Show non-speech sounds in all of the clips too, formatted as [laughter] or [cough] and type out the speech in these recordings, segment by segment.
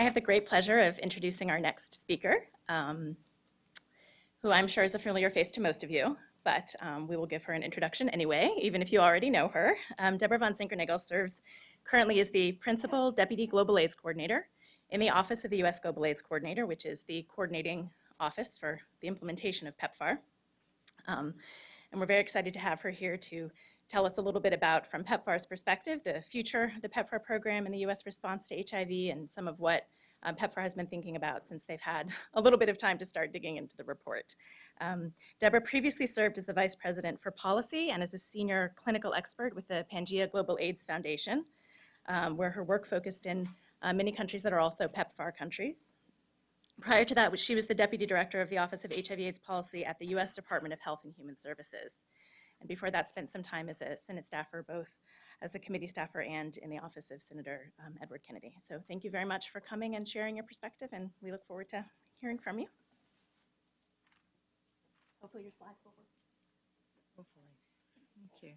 I have the great pleasure of introducing our next speaker, um, who I'm sure is a familiar face to most of you, but um, we will give her an introduction anyway, even if you already know her. Um, Deborah von Zinkernagel serves currently as the Principal Deputy Global AIDS Coordinator in the Office of the U.S. Global AIDS Coordinator, which is the coordinating office for the implementation of PEPFAR. Um, and we're very excited to have her here to tell us a little bit about, from PEPFAR's perspective, the future of the PEPFAR program and the U.S. response to HIV and some of what um, PEPFAR has been thinking about since they've had [laughs] a little bit of time to start digging into the report. Um, Deborah previously served as the Vice President for Policy and as a Senior Clinical Expert with the Pangea Global AIDS Foundation, um, where her work focused in uh, many countries that are also PEPFAR countries. Prior to that, she was the Deputy Director of the Office of HIV AIDS Policy at the U.S. Department of Health and Human Services. And before that, spent some time as a Senate staffer, both as a committee staffer and in the office of Senator um, Edward Kennedy. So thank you very much for coming and sharing your perspective, and we look forward to hearing from you. Hopefully your slides will work. Hopefully. Thank you.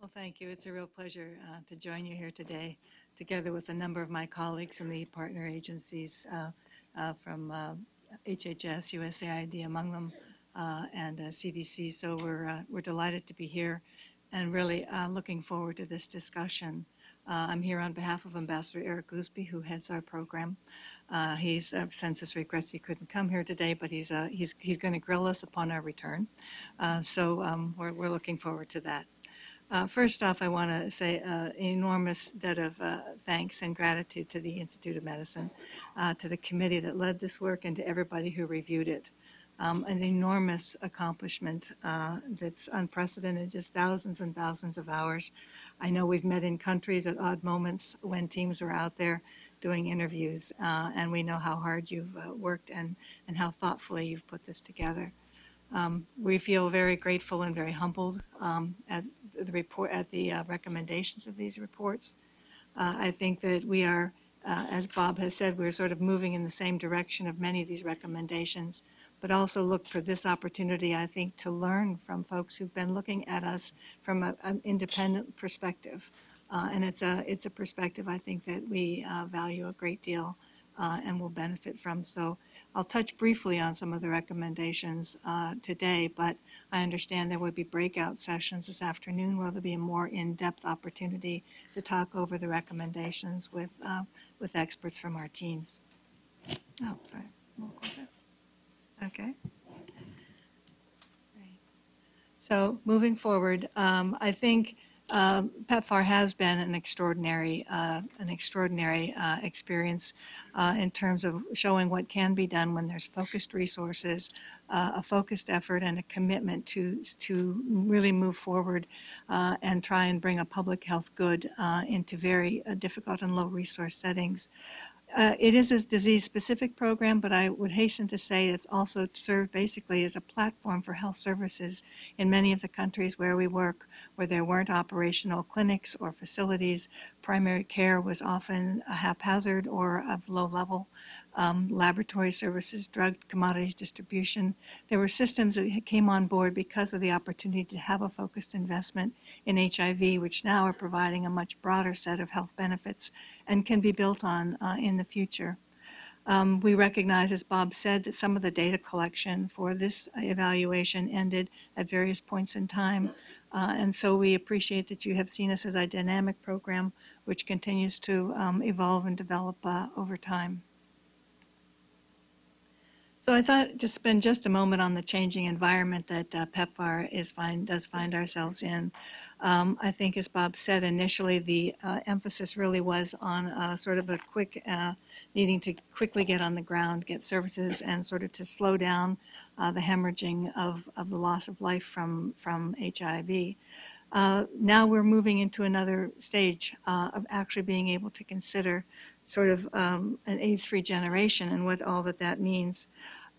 Well, thank you. It's a real pleasure uh, to join you here today, together with a number of my colleagues from the partner agencies uh, uh, from HHS, uh, USAID among them, and CDC. Uh, so we're, we're delighted to be here and really looking forward to this discussion. I'm here on behalf of Ambassador Eric Goosby, who heads our program. Uh, he's uh, sends his regrets he couldn't come here today, but he's uh, he's he's going to grill us upon our return. so um, we're we're looking forward to that. first off, I want to say an enormous debt of thanks and gratitude to the Institute of Medicine, to the committee that led this work, and to everybody who reviewed it. Um, an enormous accomplishment uh, that's unprecedented, just thousands and thousands of hours. I know we've met in countries at odd moments when teams were out there doing interviews, uh, and we know how hard you've uh, worked and, and how thoughtfully you've put this together. Um, we feel very grateful and very humbled um, at the report, at the uh, recommendations of these reports. Uh, I think that we are, uh, as Bob has said, we're sort of moving in the same direction of many of these recommendations, but also look for this opportunity, I think, to learn from folks who've been looking at us from a, an independent perspective. Uh, and it's a, it's a perspective I think that we uh, value a great deal uh, and will benefit from. So I'll touch briefly on some of the recommendations uh, today, but I understand there will be breakout sessions this afternoon where there'll be a more in-depth opportunity to talk over the recommendations with, uh, with experts from our teams. Oh, sorry. Okay. So moving forward, um, I think um, PEPFAR has been an extraordinary, uh, an extraordinary uh, experience uh, in terms of showing what can be done when there's focused resources, uh, a focused effort, and a commitment to to really move forward uh, and try and bring a public health good uh, into very difficult and low resource settings. Uh, it is a disease-specific program, but I would hasten to say it's also served basically as a platform for health services in many of the countries where we work, where there weren't operational clinics or facilities. Primary care was often a haphazard or of low level. Um, laboratory services, drug commodities distribution. There were systems that came on board because of the opportunity to have a focused investment in HIV, which now are providing a much broader set of health benefits and can be built on uh, in the future. Um, we recognize, as Bob said, that some of the data collection for this evaluation ended at various points in time. Uh, and so we appreciate that you have seen us as a dynamic program which continues to um, evolve and develop uh, over time. So I thought just spend just a moment on the changing environment that uh, PEPFAR is find, does find ourselves in. Um, I think, as Bob said initially, the uh, emphasis really was on uh, sort of a quick, uh, needing to quickly get on the ground, get services, and sort of to slow down uh, the hemorrhaging of, of the loss of life from, from HIV. Uh, now we're moving into another stage uh, of actually being able to consider sort of um, an AIDS-free generation and what all that that means.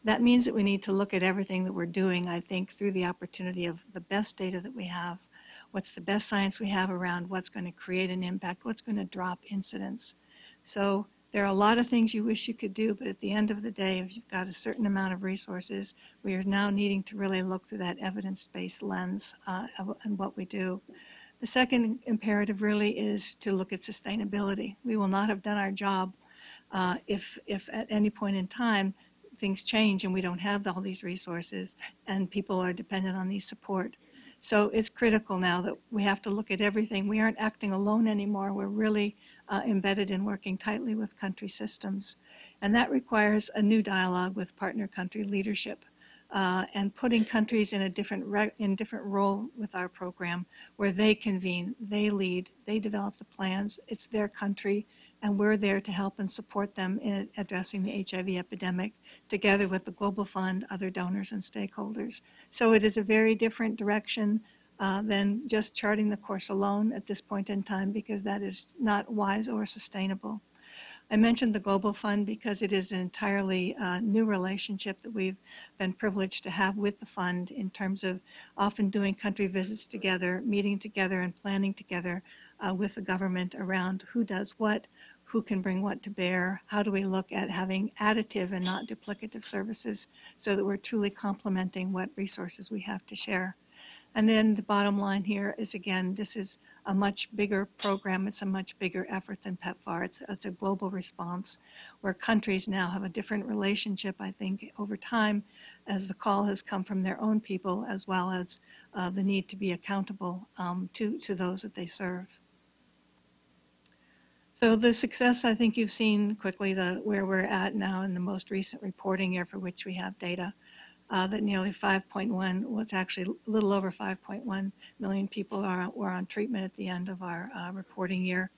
That means that we need to look at everything that we're doing, I think, through the opportunity of the best data that we have what's the best science we have around what's going to create an impact, what's going to drop incidence. So there are a lot of things you wish you could do, but at the end of the day, if you've got a certain amount of resources, we are now needing to really look through that evidence-based lens uh, and what we do. The second imperative really is to look at sustainability. We will not have done our job uh, if, if at any point in time things change and we don't have all these resources and people are dependent on these support. So it's critical now that we have to look at everything. We aren't acting alone anymore. We're really uh, embedded in working tightly with country systems. And that requires a new dialogue with partner country leadership uh, and putting countries in a different in different role with our program, where they convene, they lead, they develop the plans. It's their country, and we're there to help and support them in addressing the HIV epidemic, together with the Global Fund, other donors, and stakeholders. So it is a very different direction. Uh, than just charting the course alone at this point in time because that is not wise or sustainable. I mentioned the Global Fund because it is an entirely uh, new relationship that we've been privileged to have with the fund in terms of often doing country visits together, meeting together, and planning together uh, with the government around who does what, who can bring what to bear, how do we look at having additive and not duplicative services so that we're truly complementing what resources we have to share. And then the bottom line here is again, this is a much bigger program. It's a much bigger effort than PEPFAR. It's, it's a global response where countries now have a different relationship, I think, over time as the call has come from their own people as well as uh, the need to be accountable um, to, to those that they serve. So the success, I think you've seen quickly the, where we're at now in the most recent reporting year for which we have data uh, that nearly 5.1, well, it's actually a little over 5.1 million people are, were on treatment at the end of our uh, reporting year.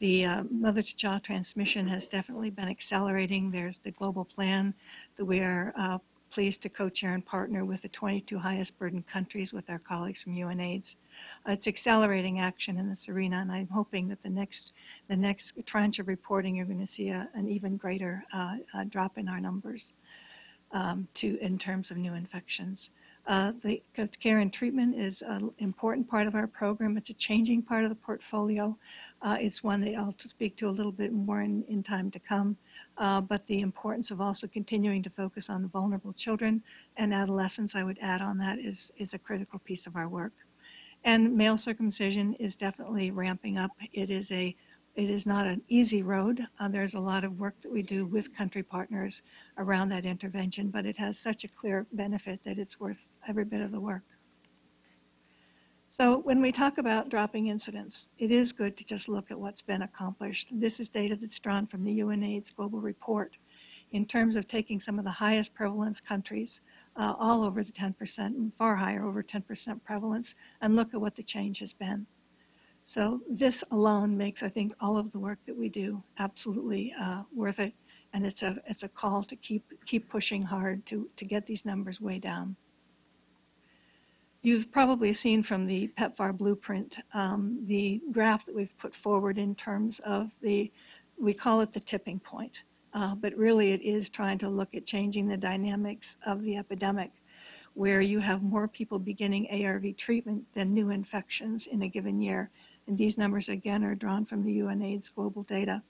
The uh, mother to child transmission has definitely been accelerating. There's the global plan that we are uh, pleased to co-chair and partner with the 22 highest burden countries with our colleagues from UNAIDS. Uh, it's accelerating action in this arena, and I'm hoping that the next the next tranche of reporting, you're going to see a, an even greater uh, drop in our numbers um, to in terms of new infections. Uh, the care and treatment is an important part of our program. It's a changing part of the portfolio. Uh, it's one that I'll speak to a little bit more in, in time to come. Uh, but the importance of also continuing to focus on vulnerable children and adolescents, I would add on that, is, is a critical piece of our work. And male circumcision is definitely ramping up. It is a it is not an easy road. Uh, there's a lot of work that we do with country partners around that intervention, but it has such a clear benefit that it's worth every bit of the work. So when we talk about dropping incidence, it is good to just look at what's been accomplished. This is data that's drawn from the UNAIDS Global Report in terms of taking some of the highest prevalence countries, uh, all over the 10%, and far higher, over 10% prevalence, and look at what the change has been. So this alone makes, I think, all of the work that we do absolutely uh, worth it, and it's a it's a call to keep keep pushing hard to to get these numbers way down. You've probably seen from the PEPFAR blueprint um, the graph that we've put forward in terms of the, we call it the tipping point, uh, but really it is trying to look at changing the dynamics of the epidemic where you have more people beginning ARV treatment than new infections in a given year. And these numbers, again, are drawn from the UNAIDS global data.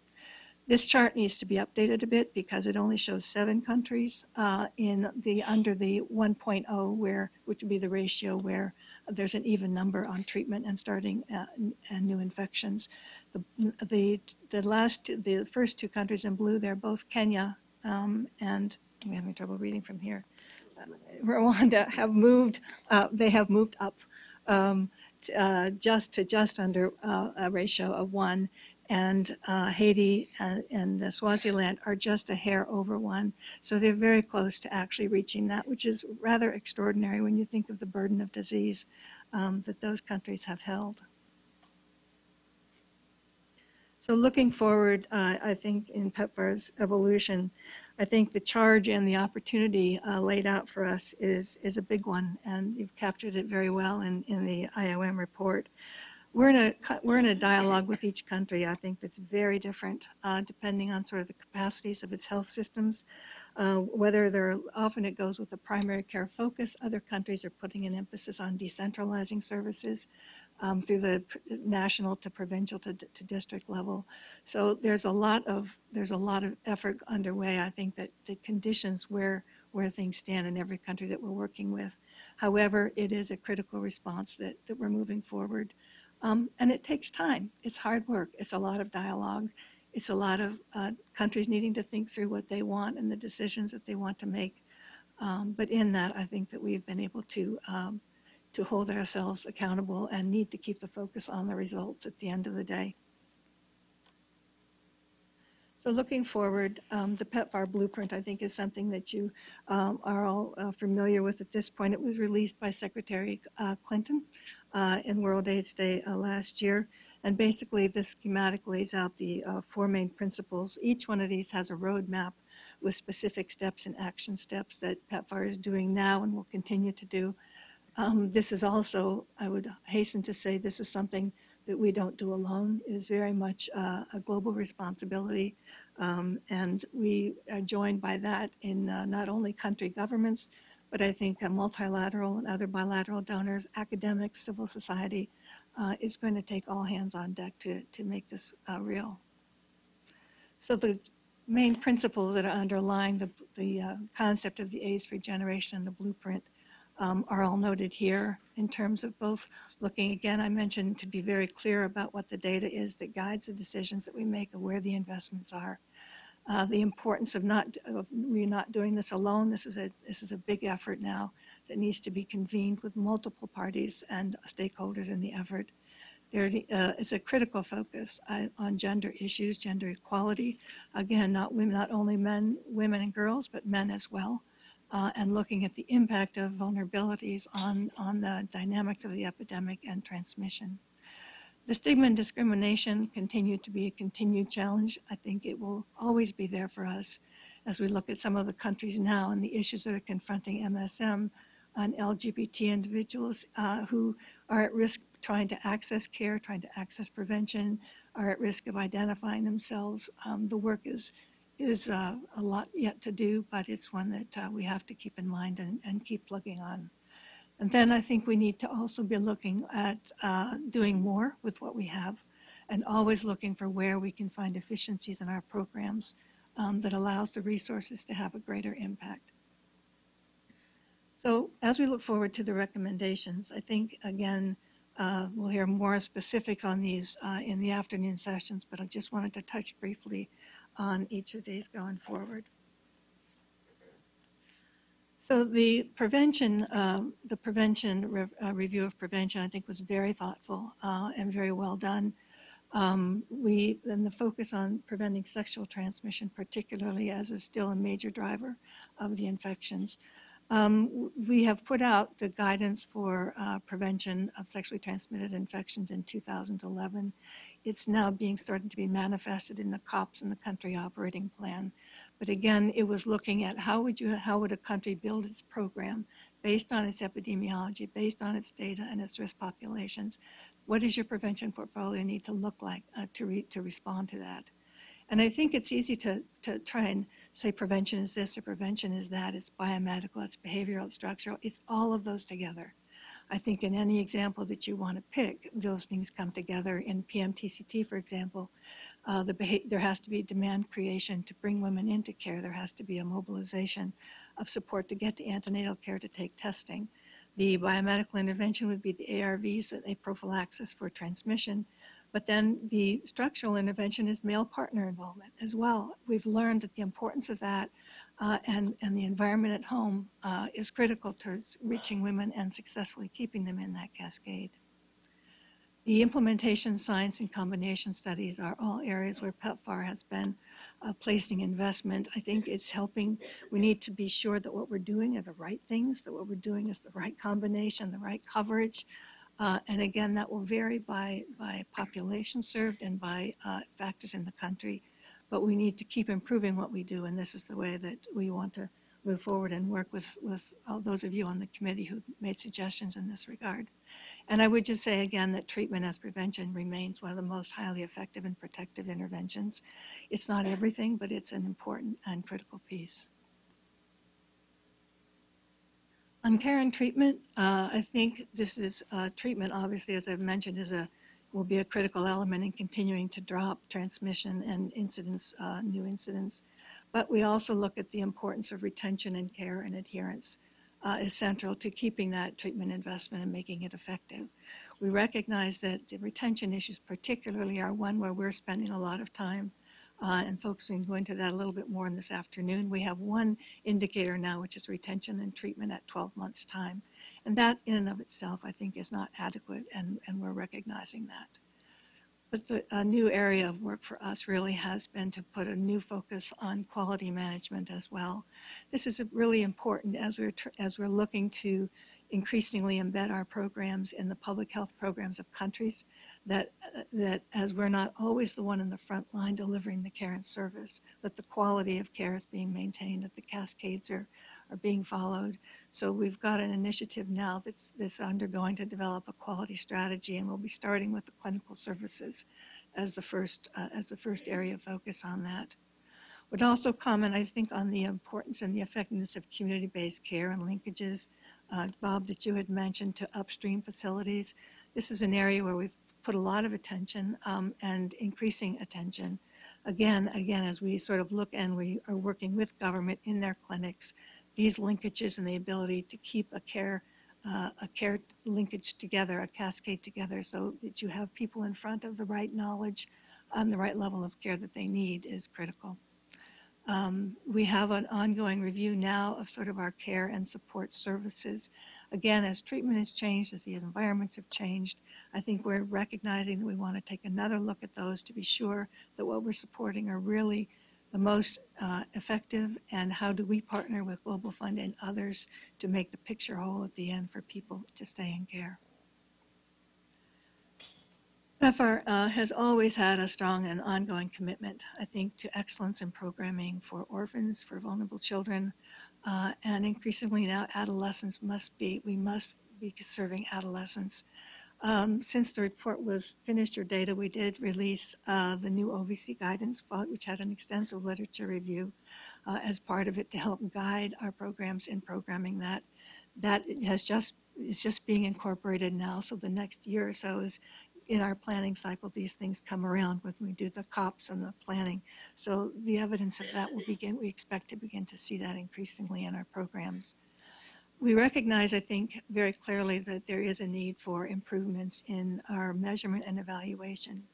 This chart needs to be updated a bit because it only shows seven countries uh, in the under the 1.0, where which would be the ratio where there's an even number on treatment and starting uh, and new infections. The, the the last the first two countries in blue, they're both Kenya um, and I'm having trouble reading from here. Uh, Rwanda have moved. Uh, they have moved up. Um, uh, just to just under uh, a ratio of one, and uh, Haiti and, and Swaziland are just a hair over one. So they're very close to actually reaching that, which is rather extraordinary when you think of the burden of disease um, that those countries have held. So looking forward, uh, I think in PEPFAR's evolution, I think the charge and the opportunity uh, laid out for us is, is a big one, and you've captured it very well in, in the IOM report. We're in, a, we're in a dialogue with each country, I think, that's very different uh, depending on sort of the capacities of its health systems. Uh, whether they're often it goes with a primary care focus, other countries are putting an emphasis on decentralizing services um, through the national to provincial to, to district level. So there's a lot of there's a lot of effort underway. I think that the conditions where where things stand in every country that we're working with. However, it is a critical response that, that we're moving forward. Um, and it takes time. It's hard work. It's a lot of dialogue. it's a lot of uh, countries needing to think through what they want and the decisions that they want to make. Um, but in that, I think that we've been able to um, to hold ourselves accountable and need to keep the focus on the results at the end of the day. So looking forward, um, the PEPFAR blueprint, I think, is something that you um, are all uh, familiar with at this point. It was released by Secretary uh, Clinton uh, in World AIDS Day uh, last year. And basically, this schematic lays out the uh, four main principles. Each one of these has a roadmap with specific steps and action steps that PEPFAR is doing now and will continue to do. Um, this is also, I would hasten to say, this is something that we don't do alone. It is very much uh, a global responsibility. Um, and we are joined by that in uh, not only country governments, but I think uh, multilateral and other bilateral donors, academics, civil society uh, is going to take all hands on deck to, to make this uh, real. So the main principles that are underlying the, the uh, concept of the AIDS free generation and the blueprint um, are all noted here in terms of both looking, again, I mentioned to be very clear about what the data is that guides the decisions that we make and where the investments are. Uh, the importance of not, of we're not doing this alone. This is a, this is a big effort now that needs to be convened with multiple parties and stakeholders in the effort. There uh, is a critical focus uh, on gender issues, gender equality. Again, not women, not only men, women and girls, but men as well uh, and looking at the impact of vulnerabilities on, on the dynamics of the epidemic and transmission. The stigma and discrimination continue to be a continued challenge. I think it will always be there for us as we look at some of the countries now and the issues that are confronting MSM and LGBT individuals uh, who are at risk trying to access care, trying to access prevention, are at risk of identifying themselves. Um, the work is is uh, a lot yet to do, but it's one that uh, we have to keep in mind and, and, keep plugging on. And then I think we need to also be looking at uh, doing more with what we have and always looking for where we can find efficiencies in our programs um, that allows the resources to have a greater impact. So as we look forward to the recommendations, I think, again, uh, we'll hear more specifics on these uh, in the afternoon sessions, but I just wanted to touch briefly on each of these going forward. So the prevention, uh, the prevention re uh, review of prevention, I think, was very thoughtful uh, and very well done. Um, we then the focus on preventing sexual transmission, particularly as is still a major driver of the infections. Um, we have put out the guidance for uh, prevention of sexually transmitted infections in 2011 it's now being started to be manifested in the COPS and the country operating plan. But again, it was looking at how would you how would a country build its program based on its epidemiology, based on its data and its risk populations. What does your prevention portfolio need to look like uh, to re, to respond to that? And I think it's easy to, to try and say prevention is this or prevention is that. It's biomedical, it's behavioral, it's structural. It's all of those together. I think in any example that you want to pick, those things come together. In PMTCT, for example, uh, the there has to be demand creation to bring women into care. There has to be a mobilization of support to get to antenatal care to take testing. The biomedical intervention would be the ARVs, a prophylaxis for transmission. But then the structural intervention is male partner involvement as well. We've learned that the importance of that uh, and, and the environment at home uh, is critical towards reaching women and successfully keeping them in that cascade. The implementation, science, and combination studies are all areas where PEPFAR has been uh, placing investment. I think it's helping. We need to be sure that what we're doing are the right things, that what we're doing is the right combination, the right coverage, uh, and again, that will vary by, by population served and by uh, factors in the country. But we need to keep improving what we do, and this is the way that we want to move forward and work with, with those of you on the committee who made suggestions in this regard. And I would just say again that treatment as prevention remains one of the most highly effective and protective interventions. It's not everything, but it's an important and critical piece. On care and treatment, uh, I think this is uh, treatment, obviously, as I've mentioned, is a will be a critical element in continuing to drop transmission and incidence, uh, new incidence. But we also look at the importance of retention and care and adherence uh, is central to keeping that treatment investment and making it effective. We recognize that the retention issues particularly are one where we're spending a lot of time uh, and folks we can go into that a little bit more in this afternoon. We have one indicator now, which is retention and treatment at 12 months' time. And that in and of itself, I think, is not adequate, and, and we're recognizing that. But the a new area of work for us really has been to put a new focus on quality management as well. This is really important as we're as we're looking to increasingly embed our programs in the public health programs of countries that that as we're not always the one in the front line delivering the care and service, that the quality of care is being maintained, that the cascades are are being followed. So we've got an initiative now that's, that's undergoing to develop a quality strategy, and we'll be starting with the clinical services as the first, uh, as the first area of focus on that. Would also comment, I think, on the importance and the effectiveness of community-based care and linkages, uh, Bob, that you had mentioned to upstream facilities. This is an area where we've put a lot of attention um, and increasing attention. Again, again, as we sort of look and we are working with government in their clinics these linkages and the ability to keep a care uh, a care linkage together, a cascade together, so that you have people in front of the right knowledge and the right level of care that they need is critical. Um, we have an ongoing review now of sort of our care and support services. Again, as treatment has changed, as the environments have changed, I think we're recognizing that we want to take another look at those to be sure that what we're supporting are really the most uh, effective and how do we partner with Global Fund and others to make the picture whole at the end for people to stay in care. PEPFAR uh, has always had a strong and ongoing commitment, I think, to excellence in programming for orphans, for vulnerable children, uh, and increasingly now adolescents must be, we must be serving adolescents um, since the report was finished or data, we did release uh, the new OVC guidance, which had an extensive literature review uh, as part of it to help guide our programs in programming that. That has just is just being incorporated now. So the next year or so is in our planning cycle. These things come around when we do the COPS and the planning. So the evidence of that will begin. We expect to begin to see that increasingly in our programs we recognize, I think, very clearly that there is a need for improvements in our measurement and evaluation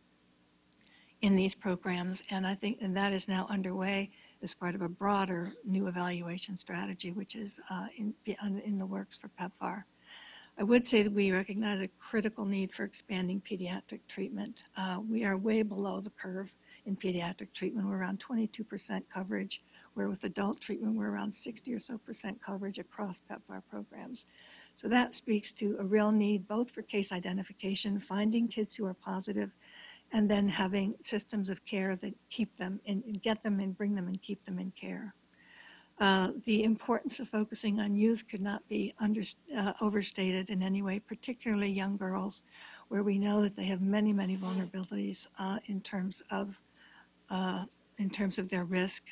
in these programs, and I think and that is now underway as part of a broader new evaluation strategy, which is uh, in, in the works for PEPFAR. I would say that we recognize a critical need for expanding pediatric treatment. Uh, we are way below the curve in pediatric treatment. We're around 22% coverage where with adult treatment we're around 60 or so percent coverage across PEPFAR programs. So that speaks to a real need both for case identification, finding kids who are positive, and then having systems of care that keep them and get them and bring them and keep them in care. Uh, the importance of focusing on youth could not be under, uh, overstated in any way, particularly young girls, where we know that they have many, many vulnerabilities uh, in terms of uh, in terms of their risk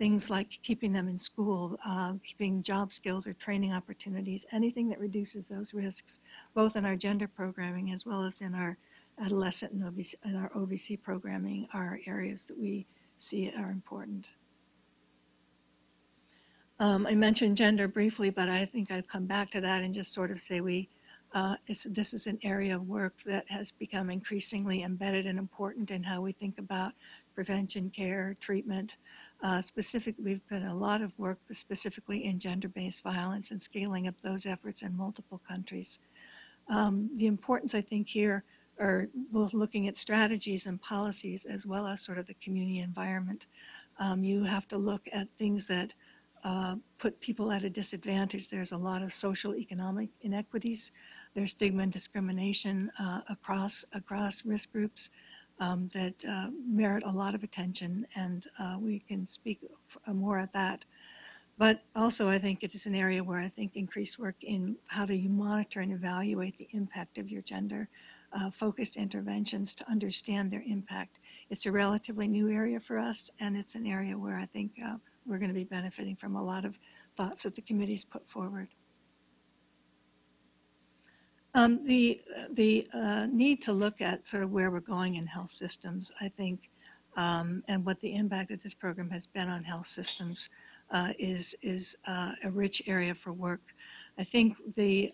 things like keeping them in school, uh, keeping job skills or training opportunities, anything that reduces those risks, both in our gender programming as well as in our adolescent and, OVC, our OVC programming are areas that we see are important. Um, I mentioned gender briefly, but I think I'd come back to that and just sort of say we, uh, this is an area of work that has become increasingly embedded and important in how we think about prevention, care, treatment. Uh, specific, we've been a lot of work specifically in gender-based violence and scaling up those efforts in multiple countries. Um, the importance, I think, here are both looking at strategies and policies as well as sort of the community environment. Um, you have to look at things that uh, put people at a disadvantage. There's a lot of social economic inequities. There's stigma and discrimination uh, across across risk groups um, that uh, merit a lot of attention, and uh, we can speak more at that. But also, I think it is an area where I think increased work in how do you monitor and evaluate the impact of your gender uh, focused interventions to understand their impact. It's a relatively new area for us, and it's an area where I think uh, we're going to be benefiting from a lot of thoughts that the committee's put forward. Um, the the uh, need to look at sort of where we're going in health systems, I think, um, and what the impact of this program has been on health systems uh, is is uh, a rich area for work. I think the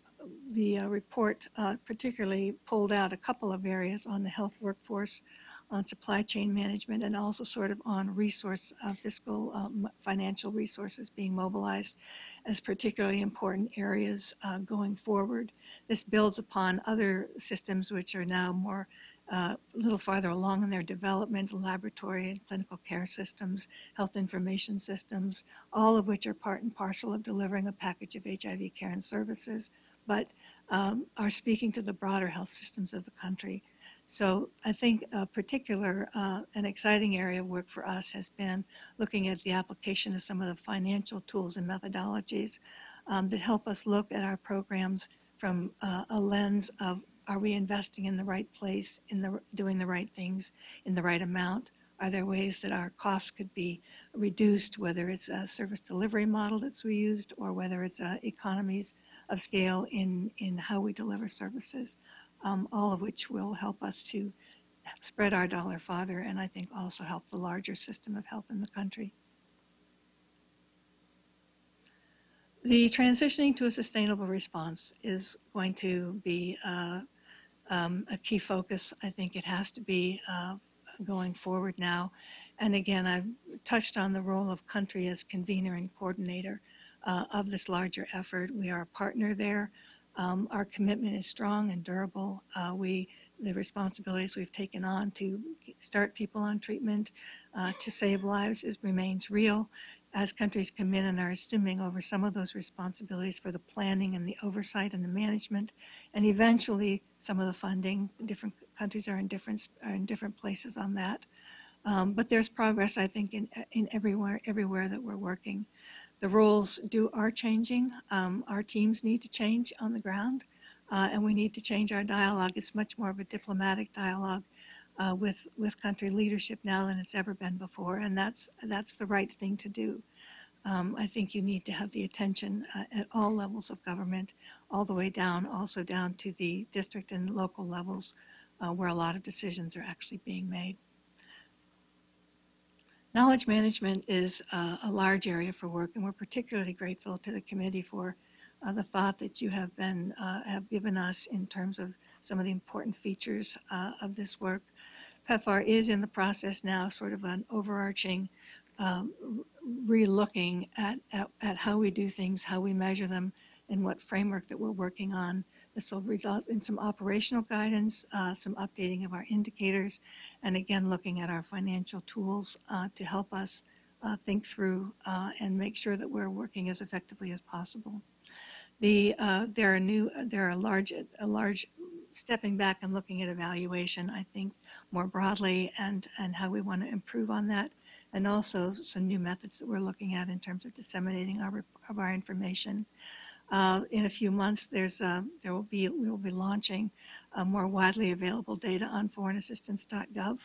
the uh, report uh, particularly pulled out a couple of areas on the health workforce, on supply chain management, and also sort of on resource uh, fiscal um, financial resources being mobilized as particularly important areas uh, going forward. This builds upon other systems which are now more uh, a little farther along in their development, laboratory and clinical care systems, health information systems, all of which are part and parcel of delivering a package of HIV care and services, but um, are speaking to the broader health systems of the country. So I think a particular, uh, an exciting area of work for us has been looking at the application of some of the financial tools and methodologies um, that help us look at our programs from uh, a lens of are we investing in the right place, in the doing the right things in the right amount? Are there ways that our costs could be reduced, whether it's a service delivery model that's we used or whether it's uh, economies of scale in, in how we deliver services, um, all of which will help us to spread our dollar farther and I think also help the larger system of health in the country. The transitioning to a sustainable response is going to be uh, um, a key focus. I think it has to be uh, going forward now. And again, I've touched on the role of country as convener and coordinator uh, of this larger effort. We are a partner there. Um, our commitment is strong and durable. Uh, we the responsibilities we've taken on to start people on treatment, uh, to save lives, is remains real. As countries come in and are assuming over some of those responsibilities for the planning and the oversight and the management, and eventually some of the funding. Different countries are in different are in different places on that. Um, but there's progress, I think, in in everywhere everywhere that we're working. The rules do are changing. Um, our teams need to change on the ground, uh, and we need to change our dialogue. It's much more of a diplomatic dialogue uh, with with country leadership now than it's ever been before, and that's that's the right thing to do. Um, I think you need to have the attention uh, at all levels of government, all the way down, also down to the district and local levels, uh, where a lot of decisions are actually being made. Knowledge management is uh, a large area for work, and we're particularly grateful to the committee for uh, the thought that you have been uh, have given us in terms of some of the important features uh, of this work. PEPFAR is in the process now, sort of an overarching um, re-looking at, at, at how we do things, how we measure them, and what framework that we're working on. This will result in some operational guidance, uh, some updating of our indicators, and again, looking at our financial tools uh, to help us uh, think through uh, and make sure that we're working as effectively as possible. The, uh, there are new, there are large, a large stepping back and looking at evaluation, I think, more broadly and, and how we want to improve on that and also some new methods that we're looking at in terms of disseminating our, of our information. Uh, in a few months, there's uh, there will be we will be launching uh, more widely available data on foreignassistance.gov.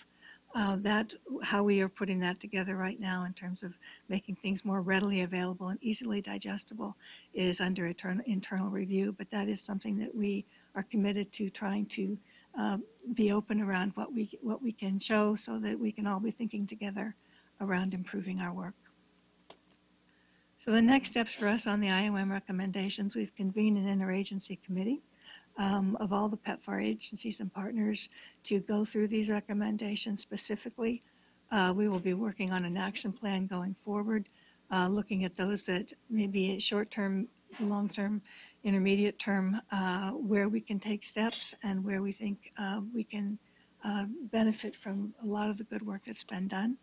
Uh, that how we are putting that together right now in terms of making things more readily available and easily digestible is under internal, internal review. But that is something that we are committed to trying to uh, be open around what we what we can show so that we can all be thinking together around improving our work. So the next steps for us on the IOM recommendations, we've convened an interagency committee um, of all the PEPFAR agencies and partners to go through these recommendations specifically. Uh, we will be working on an action plan going forward, uh, looking at those that may be short-term, long-term, intermediate term, uh, where we can take steps and where we think uh, we can uh, benefit from a lot of the good work that's been done.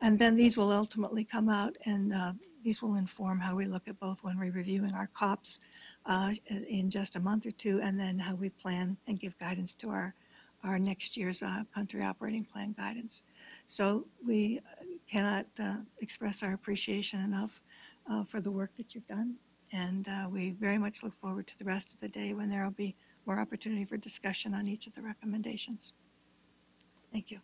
And then these will ultimately come out and uh, these will inform how we look at both when we're reviewing our COPs uh, in just a month or two and then how we plan and give guidance to our, our next year's uh, country operating plan guidance. So we cannot uh, express our appreciation enough uh, for the work that you've done. And uh, we very much look forward to the rest of the day when there will be more opportunity for discussion on each of the recommendations. Thank you.